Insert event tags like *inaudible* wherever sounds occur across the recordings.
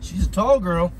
She's a tall girl.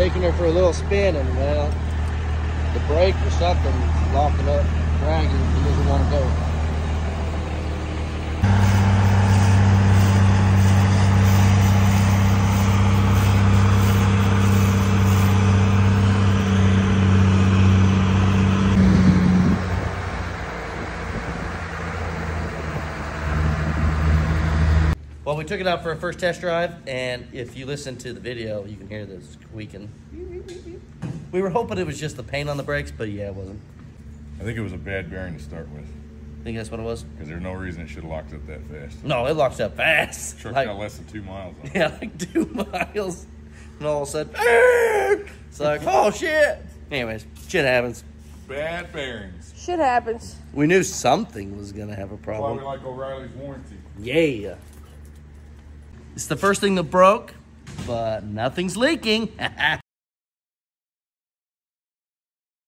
Taking her for a little spin and well, the brake or something's locking up, dragging. He doesn't want to go. Well, we took it out for a first test drive, and if you listen to the video, you can hear this squeaking. We were hoping it was just the paint on the brakes, but yeah, it wasn't. I think it was a bad bearing to start with think that's what it was. because there's no reason it should have locked up that fast. No, it locked up fast. Truck Like- got less than two miles on it. yeah, like two *laughs* miles, and all of a sudden, it's like, oh shit. Anyways, shit happens. Bad bearings. Shit happens. We knew something was gonna have a That's why we problem. like O'Reilly's warranty. Yeah. It's the first thing that broke, but nothing's leaking. *laughs*